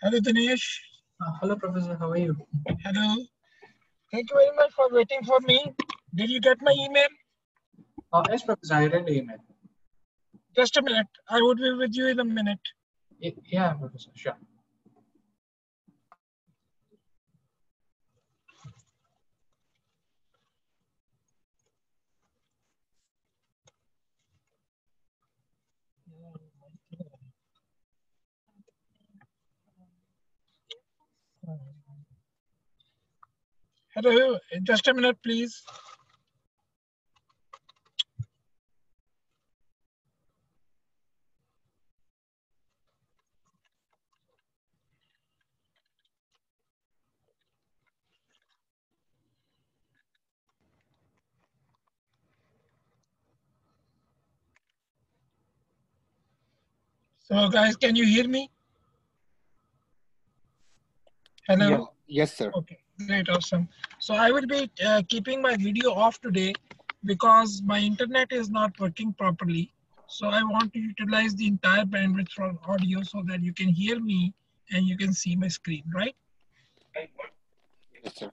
Hello, Dinesh. Uh, hello, Professor. How are you? Hello. Thank you very much for waiting for me. Did you get my email? Uh, yes, Professor. I read the email. Just a minute. I would be with you in a minute. Yeah, Professor. Sure. Hello. Just a minute, please. So, guys, can you hear me? Hello. Yeah. Yes, sir. Okay, great, awesome. So I will be uh, keeping my video off today because my internet is not working properly. So I want to utilize the entire bandwidth for audio so that you can hear me and you can see my screen, right? Yes, sir.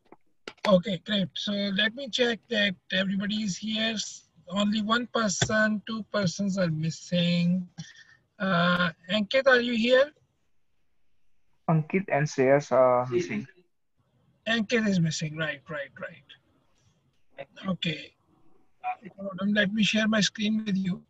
Okay, great. So let me check that everybody is here. Only one person, two persons are missing. Uh, Ankit, are you here? Ankit and Shreyas are missing. Ankit is missing. Right, right, right. Okay. Let me share my screen with you.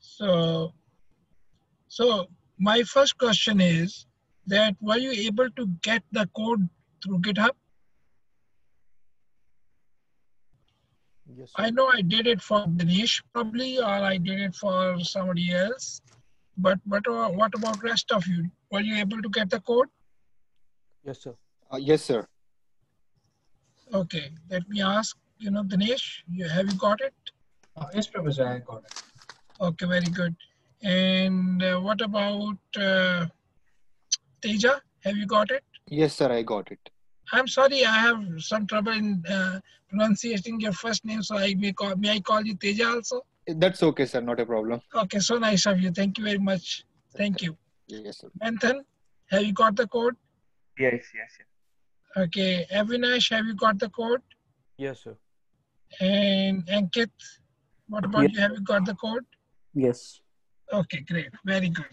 So, so my first question is that were you able to get the code through GitHub? Yes, I know I did it for Dinesh probably, or I did it for somebody else. But but uh, what about rest of you? Were you able to get the code? Yes, sir. Uh, yes, sir. Okay, let me ask. You know, Dinesh, you, have you got it? Uh, yes, Professor. I got it. Okay, very good. And uh, what about uh, Teja? Have you got it? Yes, sir. I got it. I'm sorry, I have some trouble in uh, pronunciating your first name, so I may call may I call you Teja also? That's okay, sir. Not a problem. Okay, so nice of you. Thank you very much. Thank you. Yes, sir. Manthan, have you got the code? Yes, yes, yes. Okay, Avinash, have you got the code? Yes, sir. And Ankit, what about Yes. you? Have you got the code? Yes. Okay, great. Very good.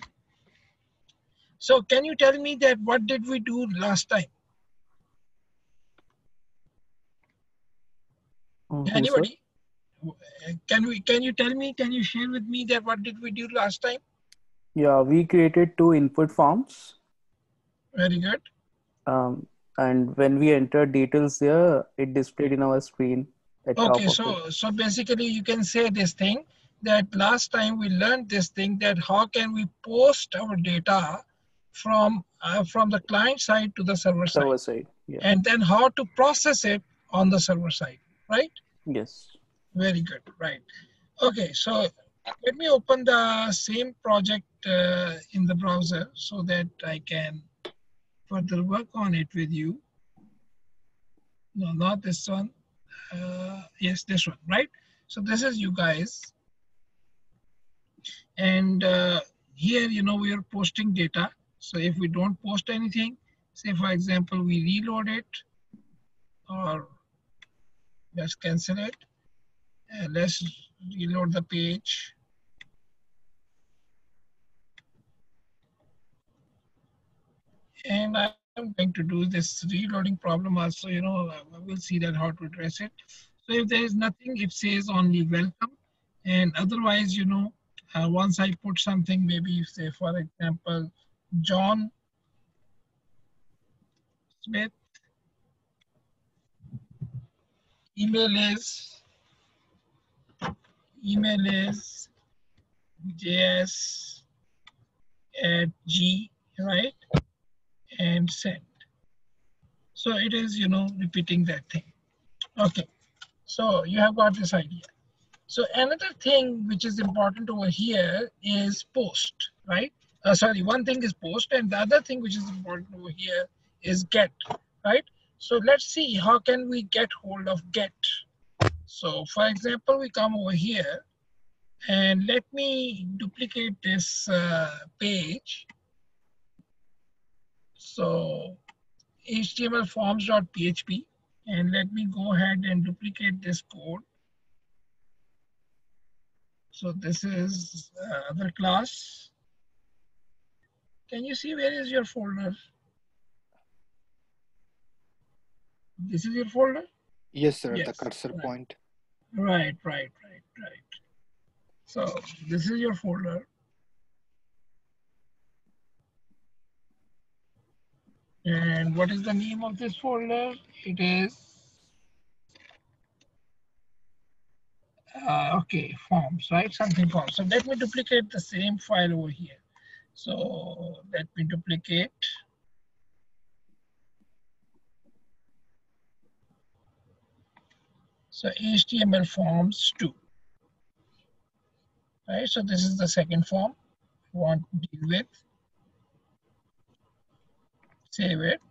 So can you tell me that what did we do last time? Uh, sir? Anybody? Can we? Can you tell me? Can you share with me that what did we do last time? Yeah, we created two input forms. Very good. Um, and when we entered details here, it displayed in our screen Okay, so so basically you can say this thing that last time we learned this thing that how can we post our data from uh, from the client side to the server side Server side. Yeah. and then how to process it on the server side, right? Yes. Very good, right. Okay, so let me open the same project uh, in the browser so that I can further work on it with you. No, not this one. Uh, yes, this one, right? So this is you guys. And uh, here, you know, we are posting data. So if we don't post anything, say for example, we reload it or let's cancel it. And let's reload the page. And I'm going to do this reloading problem also, you know, we'll see that how to address it. So if there is nothing, it says only welcome. And otherwise, you know, uh, once I put something, maybe say, for example, John Smith, email is, email is js at g, right? And send. So it is, you know, repeating that thing. Okay, so you have got this idea. So another thing which is important over here is post, right? Uh, sorry, one thing is post and the other thing which is important over here is get, right? So let's see how can we get hold of get. So for example, we come over here and let me duplicate this uh, page. So HTML forms.php and let me go ahead and duplicate this code. So this is uh, other class. Can you see where is your folder? This is your folder? Yes, sir. The cursor right. point. Right, right, right, right. So this is your folder. And what is the name of this folder? It is, uh, okay, forms, right? Something forms. So let me duplicate the same file over here. So let me duplicate. So HTML forms two. Right, so this is the second form we want to deal with. Save it.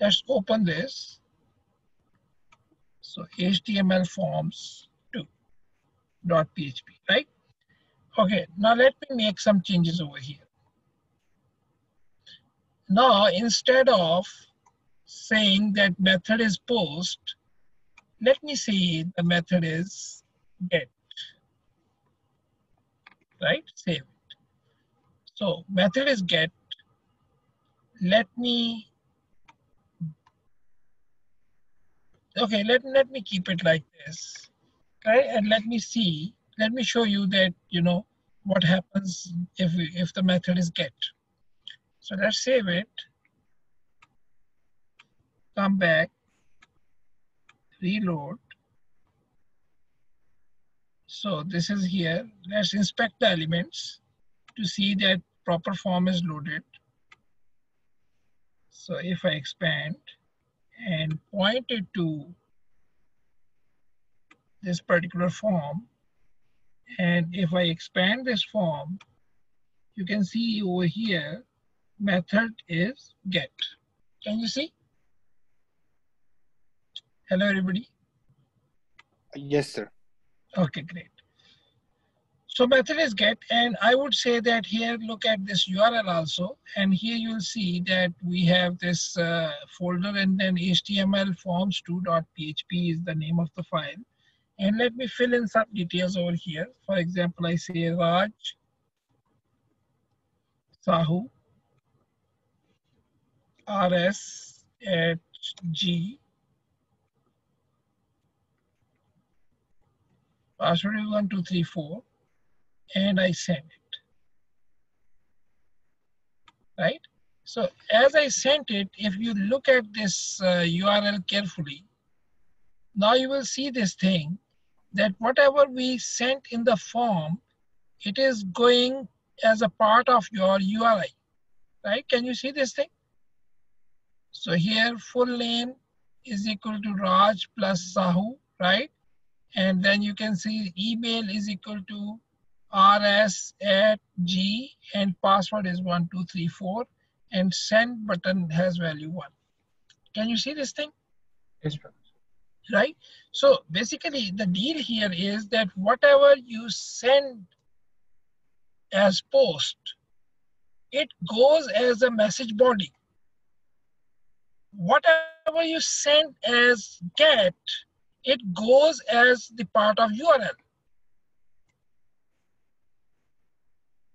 Let's open this. So HTML forms two dot PHP, right? Okay, now let me make some changes over here. Now, instead of saying that method is post, let me see the method is get. Right? Save it. So method is get. Let me okay let, let me keep it like this. Okay and let me see let me show you that you know what happens if we, if the method is get so let's save it come back reload. So this is here. Let's inspect the elements to see that proper form is loaded. So if I expand and point it to this particular form, and if I expand this form, you can see over here, method is get. Can you see? Hello, everybody. Yes, sir. Okay, great. So method is get, and I would say that here, look at this URL also, and here you'll see that we have this uh, folder and then HTML forms2.php is the name of the file. And let me fill in some details over here. For example, I say Raj Sahu RS at G password is one two three four and I send it. Right? So as I sent it if you look at this uh, URL carefully now you will see this thing that whatever we sent in the form it is going as a part of your URI right? Can you see this thing? So here full name is equal to Raj plus Sahu right? And then you can see email is equal to rs at g and password is 1234 and send button has value 1 can you see this thing? Yes, Professor. Right so basically the deal here is that whatever you send as post it goes as a message body whatever you send as get it goes as the part of URL.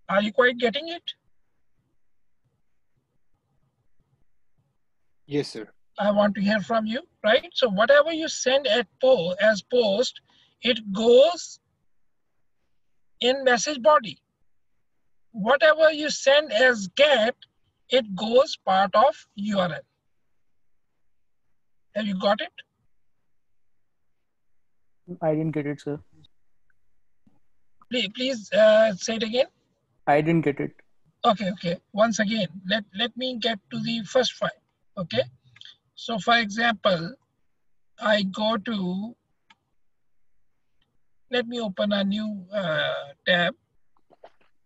Are you quite getting it? Yes, sir. I want to hear from you, right? So whatever you send at po as post, it goes in message body. Whatever you send as get, it goes part of URL. Have you got it? I didn't get it, sir. Please, please uh, say it again. I didn't get it. Okay, okay. Once again, let, let me get to the first file. Okay. So for example, I go to, let me open a new uh, tab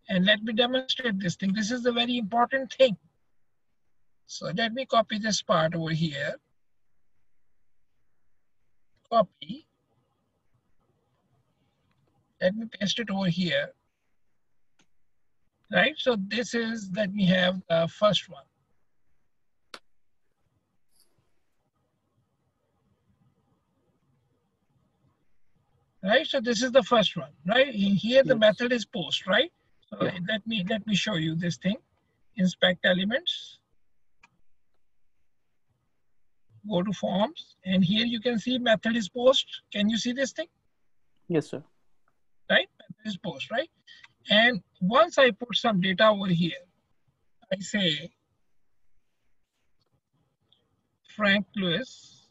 And let me demonstrate this thing. This is the very important thing. So let me copy this part over here. Copy. Let me paste it over here. Right, so this is, let me have the first one. Right, so this is the first one, right? Here, the Yes. method is post, right? So Yeah. let me, let me show you this thing. Inspect elements. Go to forms, and here you can see method is post. Can you see this thing? Yes, sir. right? This post, right? And once I put some data over here, I say Frank Lewis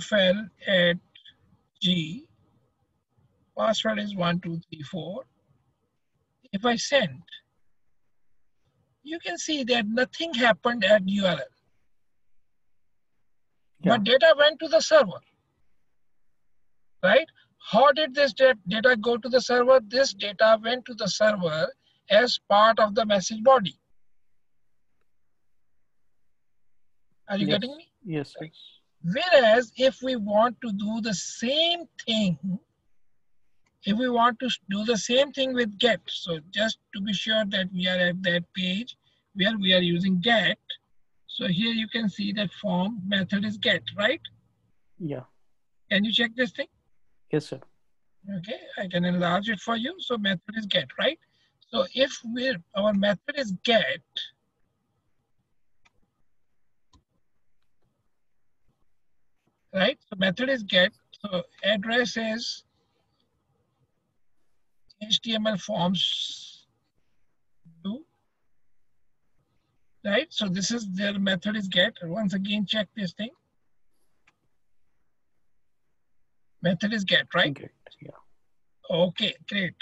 FL at G, password is one, two, three, four. If I send, you can see that nothing happened at URL. Yeah. But data went to the server right? How did this dat- data go to the server? This data went to the server as part of the message body. Are you Yes. getting me? Yes, yes. Whereas if we want to do the same thing, if we want to do the same thing with get, so just to be sure that we are at that page where we are using get, so here you can see that form method is get, right? Yeah. Can you check this thing? Yes, sir. Okay, I can enlarge it for you. So method is get, right? So if we're, our method is get, right? So method is get, so address is HTML forms do, right? So this is their method is get. Once again, check this thing. Method is get, right? Get. Yeah. Okay, great.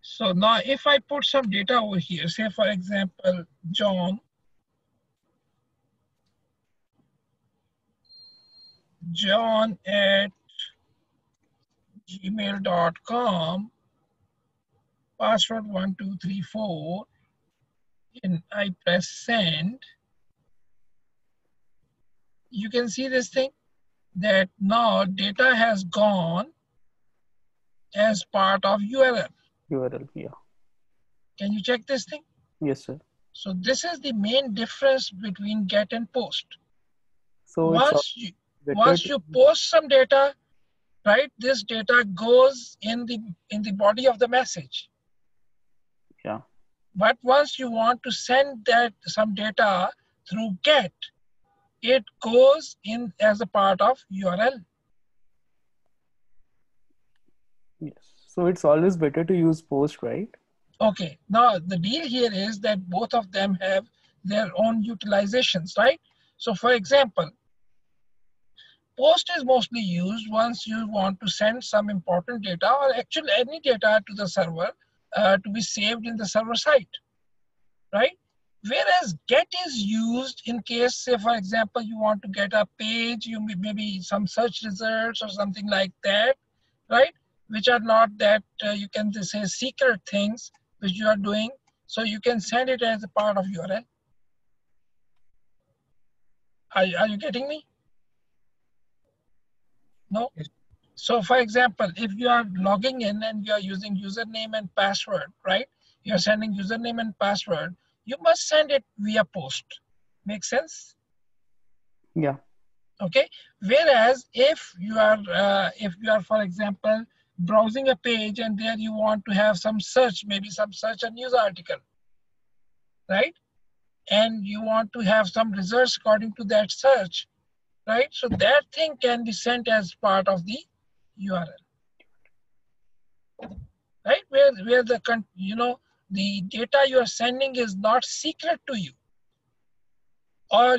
So now if I put some data over here, say for example, John, John at gmail.com, password one, two, three, four, and I press send, you can see this thing that now data has gone as part of URL. URL. Yeah. Can you check this thing? Yes, sir. So this is the main difference between get and post. So it's Once you, once you post some data, right, this data goes in the in the body of the message. Yeah. But once you want to send that some data through get, it goes in as a part of URL. Yes. So it's always better to use post, right? Okay, now the deal here is that both of them have their own utilizations, right? So for example, post is mostly used once you want to send some important data or actually any data to the server uh, to be saved in the server side, right? Whereas get is used in case, say for example, you want to get a page, you may, maybe some search results or something like that, right? Which are not that uh, you can say secret things which you are doing. So you can send it as a part of URL. Are, are you getting me? No? So for example, if you are logging in and you are using username and password, right? You're sending username and password, you must send it via post. Make sense? Yeah. okay whereas if you are uh, if you are for example browsing a page and there you want to have some search maybe some search a news article right and you want to have some results according to that search right? So that thing can be sent as part of the url right? Where where the you know the data you are sending is not secret to you. Or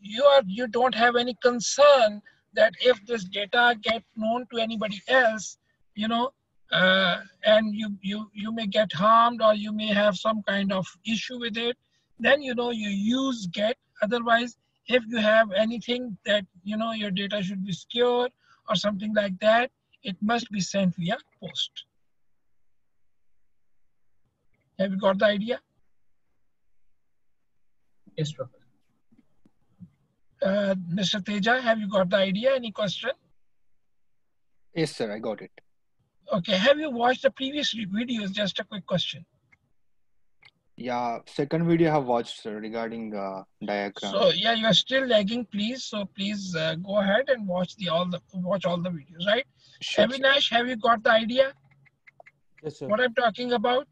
you are you don't have any concern that if this data get known to anybody else you know uh, and you you you may get harmed or you may have some kind of issue with it then you know you use get. Otherwise if you have anything that you know your data should be secure or something like that it must be sent via post Have you got the idea? Yes, Professor. Uh, Mr. Teja, have you got the idea? Any question? Yes, sir. I got it. Okay, have you watched the previous videos? Just a quick question. Yeah, second video I have watched sir, regarding uh, diagram. So yeah, you are still lagging, please. So please uh, go ahead and watch the all the watch all the videos, right? Sure, sir. Avinash, have you got the idea Yes, sir. what I'm talking about?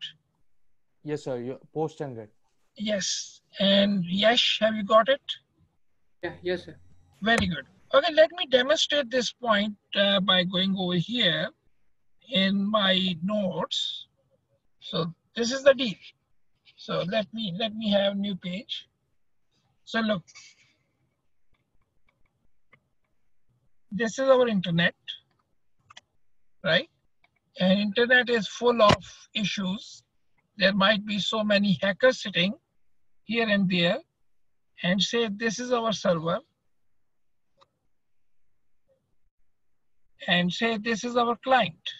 Yes, sir. You post and get. Yes. And Yash, have you got it? Yeah, yes, sir. Very good. Okay, let me demonstrate this point uh, by going over here in my notes. So this is the deal. So let me let me have new page. So look, this is our internet, right? And internet is full of issues. There might be so many hackers sitting here and there and say this is our server and say this is our client.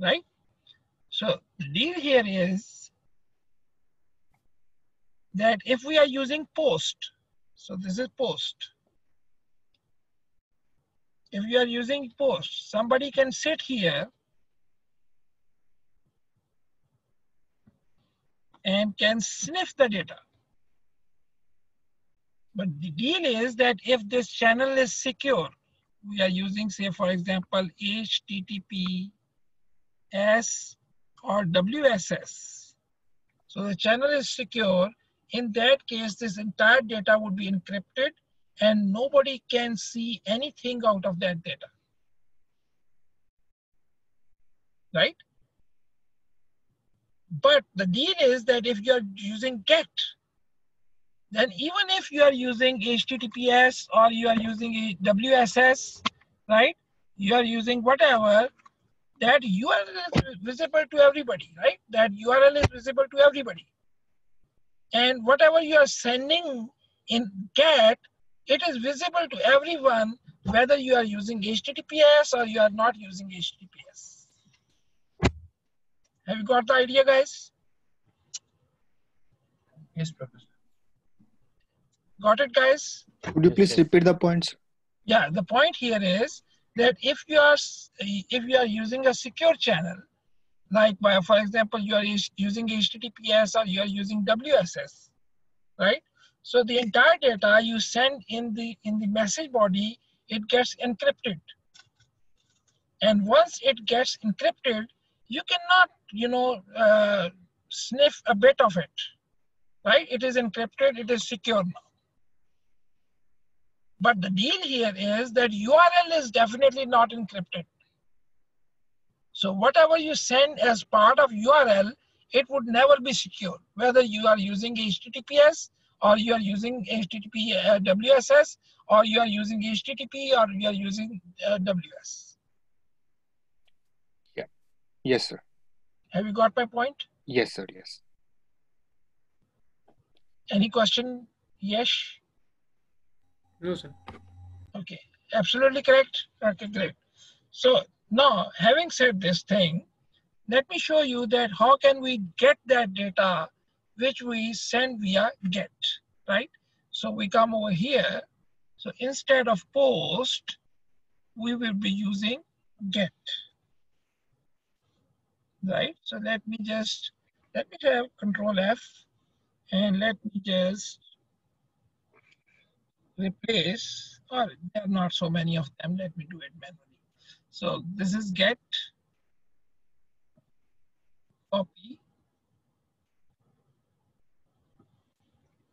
Right? So the deal here is that if we are using post, so this is post. If you are using post, somebody can sit here and can sniff the data. But the deal is that if this channel is secure, we are using, say, for example, HTTPS or WSS. So the channel is secure. In that case, this entire data would be encrypted and nobody can see anything out of that data. Right? But the deal is that if you're using GET, then even if you are using HTTPS or you are using WSS, right? You are using whatever, that URL is visible to everybody, right? That URL is visible to everybody. And whatever you are sending in GET, it is visible to everyone, whether you are using HTTPS or you are not using HTTPS. Have you got the idea, guys? Yes, Professor. Got it, guys? Could you please repeat the points? Yeah, the point here is that if you are if you are using a secure channel, like by for example, you are using HTTPS or you are using WSS, right? So the entire data you send in the in the message body, it gets encrypted. And once it gets encrypted, you cannot, you know, uh, sniff a bit of it, right? It is encrypted, it is secure now. But the deal here is that URL is definitely not encrypted. So whatever you send as part of URL, it would never be secure, whether you are using HTTPS or you are using HTTP uh, WSS or you are using HTTP or you are using uh, WS. Yeah. Yes, sir. Have you got my point? Yes, sir. Yes. Any question? Yes. No, sir. Okay, absolutely correct. Okay, great. So now, having said this thing, let me show you that how can we get that data which we send via GET, right? So we come over here. So instead of post, we will be using GET, right? So let me just, let me have control F and let me just replace, or there are not so many of them, let me do it manually. So this is get, copy,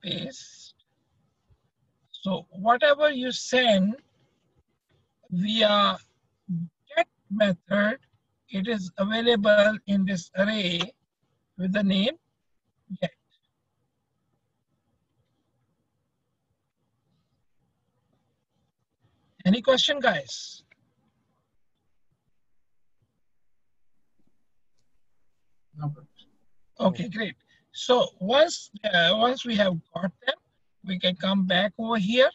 paste. So whatever you send via get method, it is available in this array with the name get. Any question, guys? Okay, great. So once uh, once we have got them, we can come back over here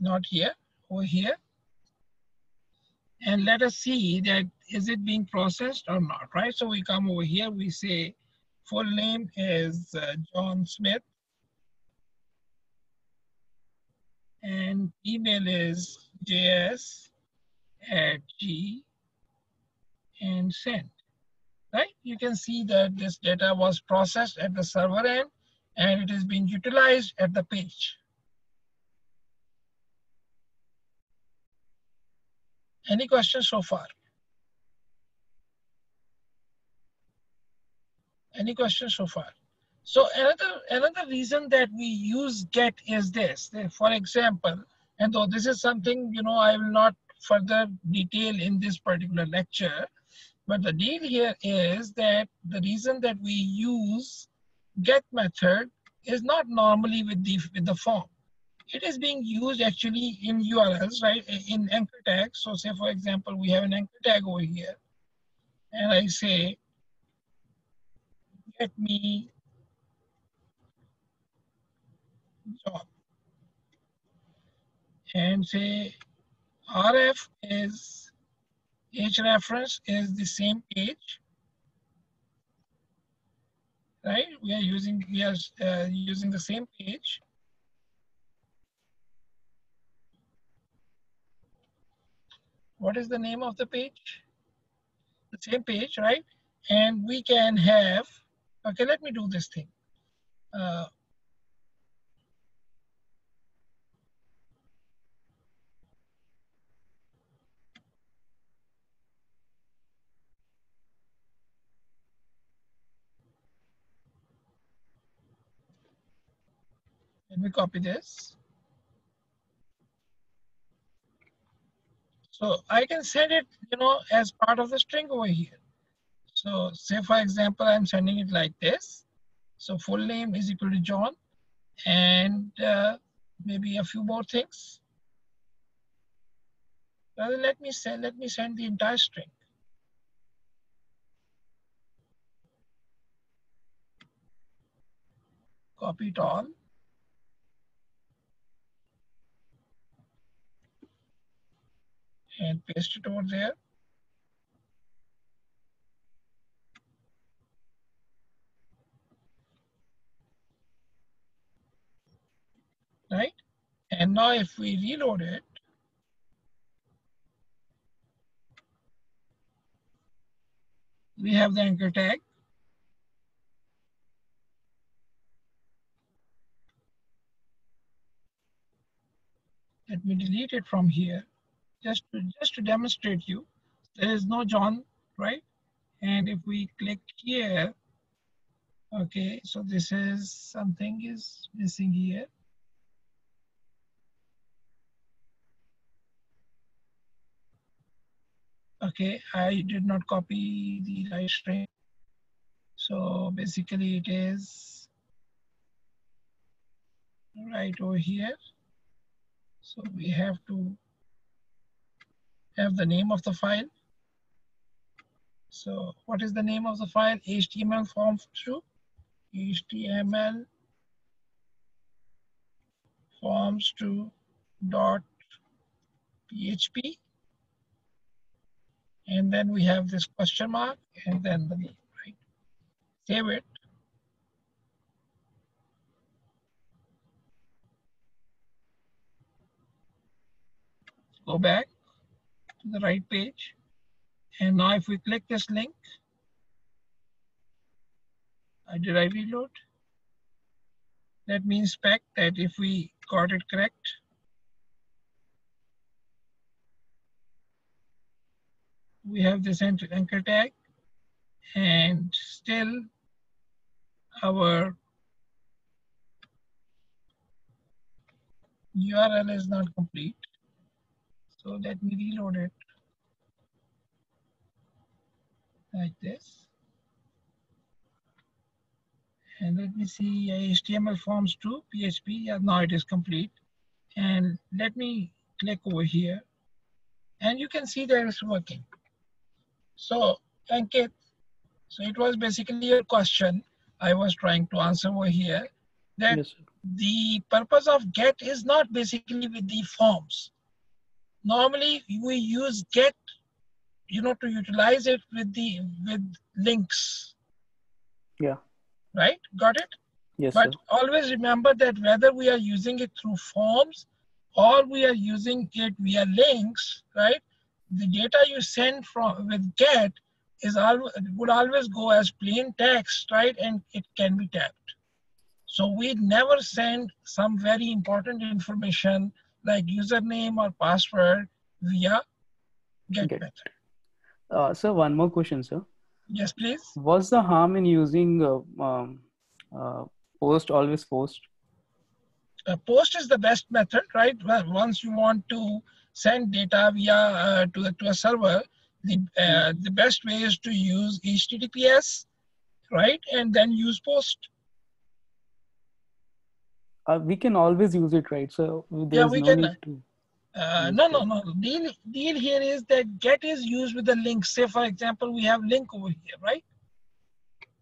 not here, over here. And let us see that is it being processed or not, right? So we come over here, we say full name is uh, John Smith. And email is js at g and send, right? You can see that this data was processed at the server end and it is being utilized at the page. Any questions so far? Any questions so far? So another, another reason that we use get is this. For example, and though this is something, you know, I will not further detail in this particular lecture, but the deal here is that the reason that we use get method is not normally with the, with the form. It is being used actually in URLs, right? In anchor tags. So say for example, we have an anchor tag over here and I say, get me and say RF is H reference is the same page, right? We are using we are uh, using the same page. What is the name of the page? The same page, right? And we can have. Okay, let me do this thing. Uh, me copy this. So I can send it, you know, as part of the string over here. So say for example, I'm sending it like this. So full name is equal to John and uh, maybe a few more things. Well, let me send, let me send the entire string. Copy it all. And paste it over there. Right? And now if we reload it, we have the anchor tag. Let me delete it from here just to, just to demonstrate you. There is no John, right? And if we click here, okay, so this is something is missing here. Okay, I did not copy the right string. So basically it is right over here. So we have to have the name of the file. So what is the name of the file? HTML forms two HTML forms two dot PHP. And then we have this question mark and then the name, right? Save it. Go back to the right page. And now if we click this link, uh, did I reload? That means inspect that if we got it correct. We have this anchor tag and still our URL is not complete. So let me reload it like this. And let me see HTML forms two PHP. Yeah, now it is complete. And let me click over here. And you can see that it's working. So Ankit, so it was basically a question I was trying to answer over here that Yes, the purpose of get is not basically with the forms. Normally we use get, you know, to utilize it with the with links. Yeah. Right? Got it? Yes, But sir. always remember that whether we are using it through forms or we are using it via links, right? The data you send from with get is al- would always go as plain text, right? And it can be tapped. So we never send some very important information like username or password via get, Get. method. Uh, sir, one more question, sir. Yes, please. What's the harm in using uh, um, uh, post always post? uh, post is the best method, right? Well, once you want to send data via uh, to, the, to a server, the, uh, the best way is to use HTTPS, right? And then use post. Uh, we can always use it, right? So there's we no can, need to. Uh, no, no, no. Deal, deal here is that get is used with the link. Say, for example, we have link over here, right?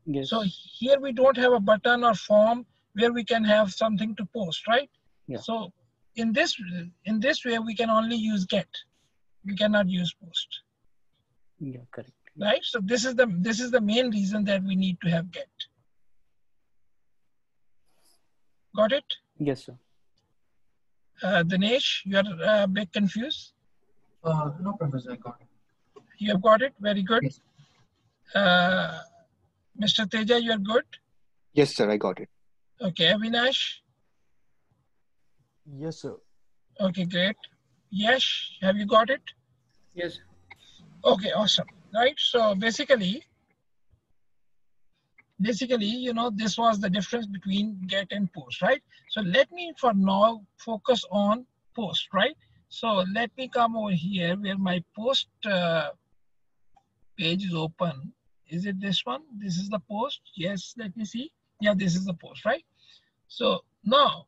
Yes. So here we don't have a button or form where we can have something to post, right? Yeah. So in this in this way, we can only use get. We cannot use post. yeah, correct. right so this is the this is the main reason that we need to have get got it Yes, sir. uh, dinesh you are uh, a bit confused Uh, no, Professor, I got it. you have got it very good Yes. uh, mr teja you are good Yes, sir, I got it. okay avinash Yes, sir. okay great yes have you got it Yes. Okay, awesome. Right. So basically, basically, you know, this was the difference between get and post, right? So let me for now focus on post, right? So let me come over here where my post uh, page is open. Is it this one? This is the post. Yes, let me see. Yeah, this is the post, right? So now,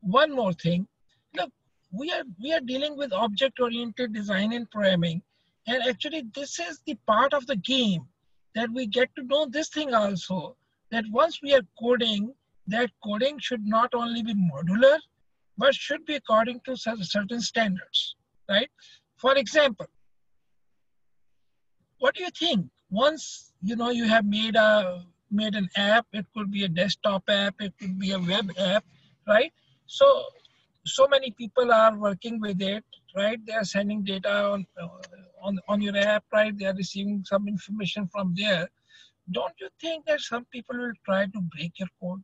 one more thing. Look, we are we are dealing with object-oriented design and programming and actually, this is the part of the game that we get to know this thing also that once we are coding, that coding should not only be modular, but should be according to certain standards, right? For example, what do you think? Once you know you have made a made an app, it could be a desktop app, it could be a web app, right? So so many people are working with it, right? They are sending data on uh, on on your app, right? They are receiving some information from there. Don't you think that some people will try to break your code?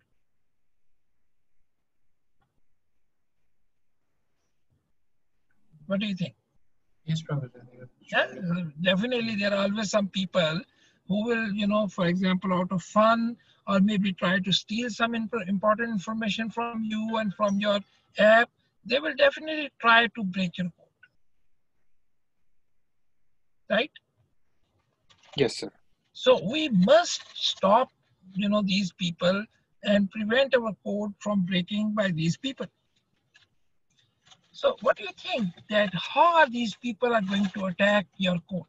What do you think? Yes, Professor. Yeah, definitely there are always some people who will, you know, for example, out of fun or maybe try to steal some imp- important information from you and from your app. They will definitely try to break your code. Right? Yes, sir. So we must stop, you know, these people and prevent our code from breaking by these people. So what do you think that how are these people are going to attack your code?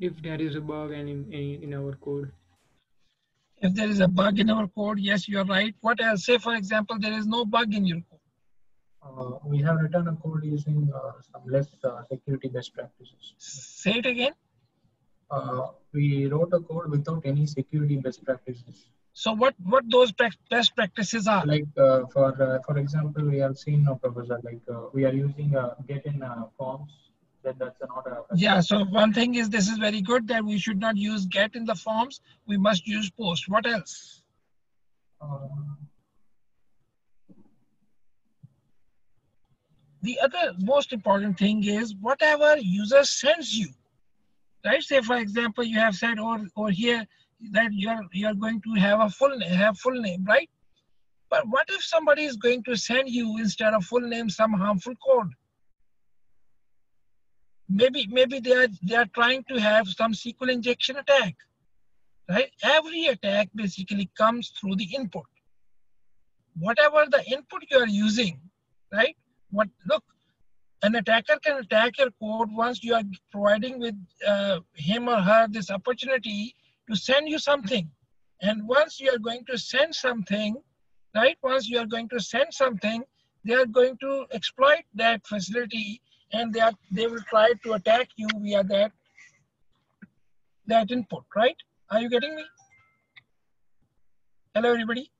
If there is a bug in, in, in our code. If there is a bug in our code, yes, you are right. What else? Say, for example, there is no bug in your code. Uh, we have written a code using uh, some less uh, security best practices. Say it again. Uh, we wrote a code without any security best practices. So what what those best practices are? Like uh, for uh, for example, we have seen no professor like uh, we are using uh, get in uh, forms. Then that's not a Yeah. So one thing is this is very good that we should not use get in the forms. We must use post. What else? Uh, The other most important thing is whatever user sends you. Right? Say for example, you have said or or here that you're you're going to have a full have full name, right? But what if somebody is going to send you instead of full name some harmful code? Maybe maybe they are they are trying to have some SQL injection attack. Right? Every attack basically comes through the input. Whatever the input you are using, right? What look, an attacker can attack your code once you are providing with uh, him or her this opportunity to send you something. And once you are going to send something, right? Once you are going to send something, they are going to exploit that facility and they are they will try to attack you via that that input, right? Are you getting me? Hello, everybody.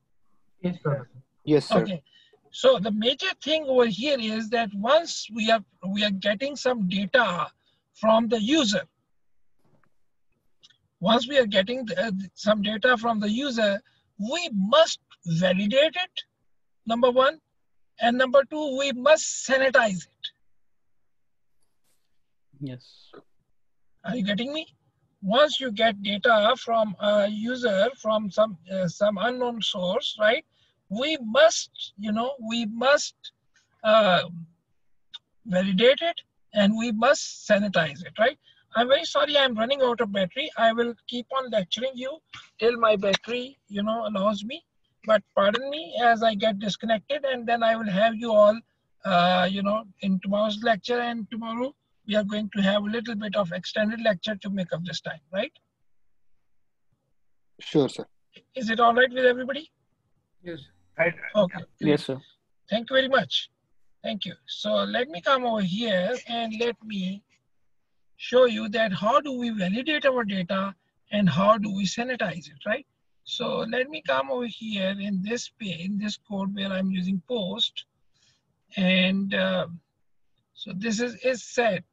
Yes, Professor. Yes, sir. Okay. So the major thing over here is that once we are we are getting some data from the user, once we are getting the, some data from the user, we must validate it. Number one, and number two, we must sanitize it. Yes. Are you getting me? Once you get data from a user from some uh, some unknown source, right? We must, you know, we must uh, validate it and we must sanitize it, right? I'm very sorry, I'm running out of battery. I will keep on lecturing you till my battery, you know, allows me. But pardon me as I get disconnected, and then I will have you all, uh, you know, in tomorrow's lecture. And tomorrow we are going to have a little bit of extended lecture to make up this time, right? Sure, sir. Is it all right with everybody? Yes. Okay. Yes, sir. Thank you very much. Thank you. So let me come over here and let me show you that how do we validate our data and how do we sanitize it, right? So let me come over here in this in this code where I'm using post. And uh, so this is, is set.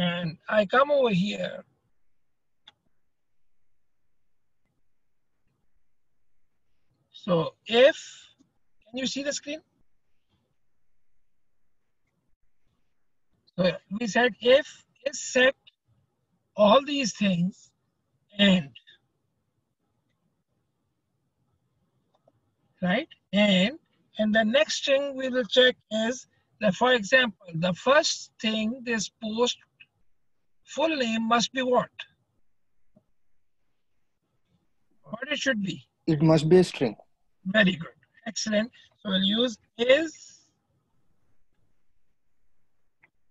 And I come over here So if, can you see the screen? So we said if is set all these things and, right? And, and the next thing we will check is that, for example, the first thing this post full name must be what? What it should be. It must be a string. Very good. Excellent. So we'll use is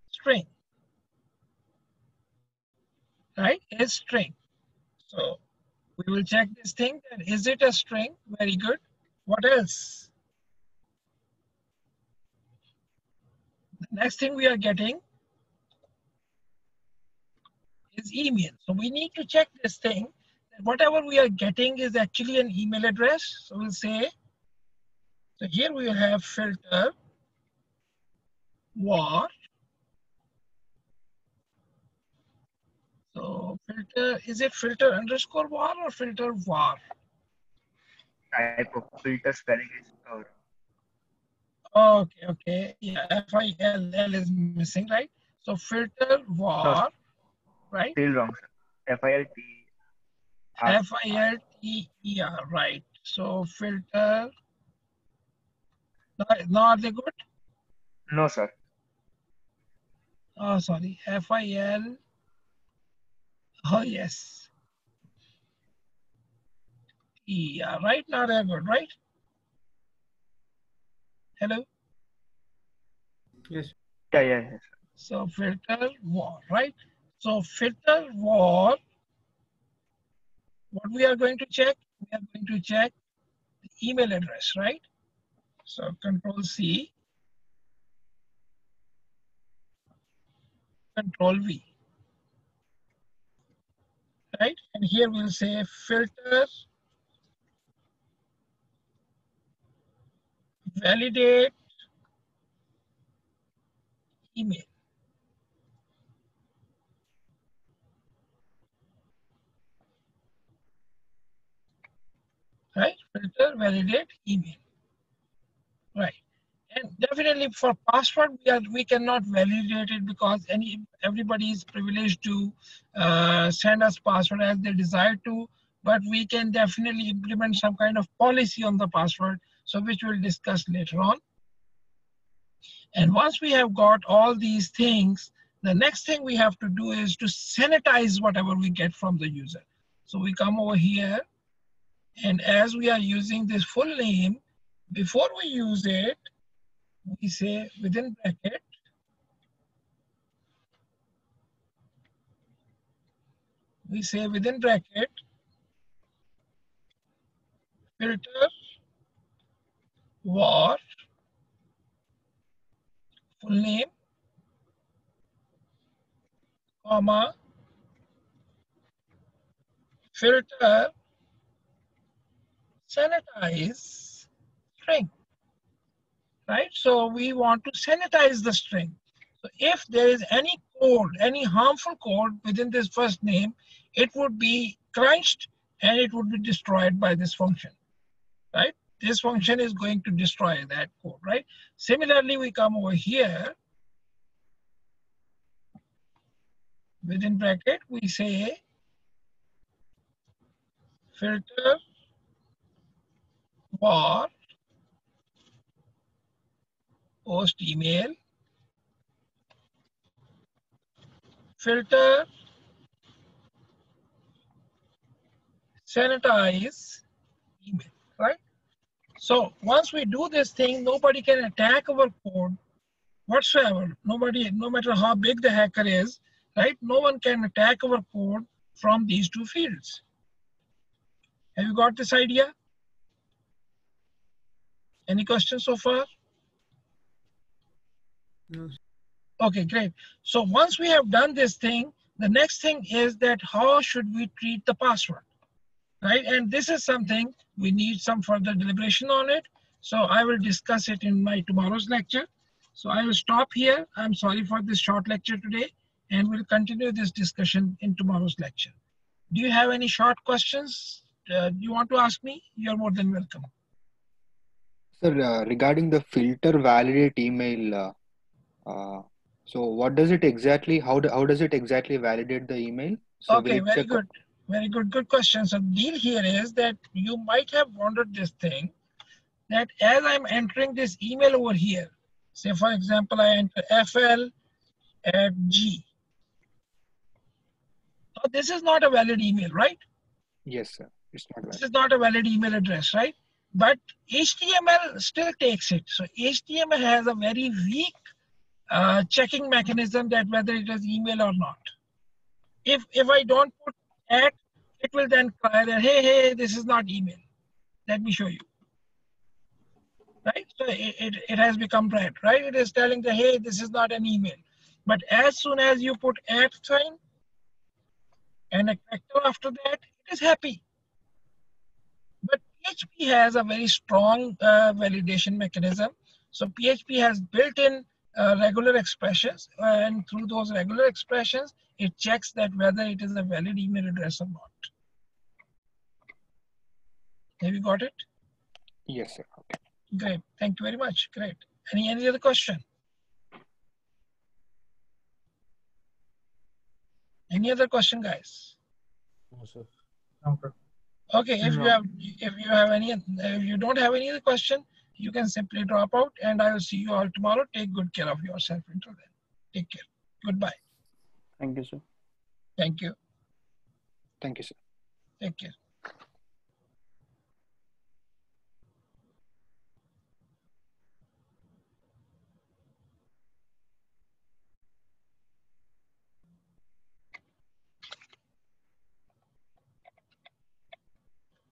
string. Right? Is string. So we will check this thing. That is it a string? Very good. What else? The next thing we are getting is email. So we need to check this thing whatever we are getting is actually an email address. So we'll say, so here we have filter var. So filter, is it filter underscore var or filter var? Type of filter spelling is or Okay, okay. Yeah, F-I-L-L is missing, right? So filter var, right? still wrong, sir. F I L T. F I L T E R, right? So filter. Now, now are they good? No, sir. Oh, sorry. F I L. Oh, yes. E R, right? Now they're good, right? Hello? Yes. Yeah, yeah, yes. So filter var, right? So filter var, what we are going to check? We are going to check the email address, right? So control C, control V, right? And here we'll say filter, validate email. Right? Filter, validate, email, right? And definitely for password, we are we cannot validate it because any everybody is privileged to uh, send us password as they desire to. But we can definitely implement some kind of policy on the password, so which we'll discuss later on. And once we have got all these things, the next thing we have to do is to sanitize whatever we get from the user. So we come over here and as we are using this full name, before we use it, we say within bracket we say within bracket filter var full name comma filter sanitize string right? So we want to sanitize the string. So if there is any code any harmful code within this first name it would be crunched and it would be destroyed by this function right? This function is going to destroy that code right? Similarly we come over here. Within bracket we say filter var post email filter sanitize email right? So once we do this thing nobody can attack our code whatsoever. Nobody no matter how big the hacker is right? No one can attack our code from these two fields. Have you got this idea any questions so far Okay, great. So once we have done this thing, the next thing is that how should we treat the password, right? And this is something we need some further deliberation on it. So I will discuss it in my tomorrow's lecture. So I will stop here. I'm sorry for this short lecture today and we'll continue this discussion in tomorrow's lecture. Do you have any short questions? Uh, you want to ask me? You're more than welcome. Sir, uh, regarding the filter validate email, uh, uh, so what does it exactly, how, do, how does it exactly validate the email? So Okay, very good. Very good. Good question. So deal here is that you might have wondered this thing that as I'm entering this email over here, say for example, I enter FL at G. Now this is not a valid email, right? Yes, sir. It's not valid. This is not a valid email address, right? But HTML still takes it. So HTML has a very weak uh, checking mechanism that whether it is email or not. If if I don't put at, it will then cry that hey hey this is not email. Let me show you. Right? So it, it, it has become red, right? It is telling the hey this is not an email. But as soon as you put at sign and a character after that, it is happy. But PHP has a very strong uh, validation mechanism. So PHP has built-in uh, regular expressions, and through those regular expressions, it checks that whether it is a valid email address or not. Have you got it? Yes, sir. Okay. Great. Thank you very much. Great. Any any other question? Any other question, guys? No, sir. No, sir. Okay, if you have if you have any if you don't have any other question, you can simply drop out and I will see you all tomorrow. Take good care of yourself until then. Take care. Goodbye. Thank you, sir. Thank you. Thank you, sir. Take care.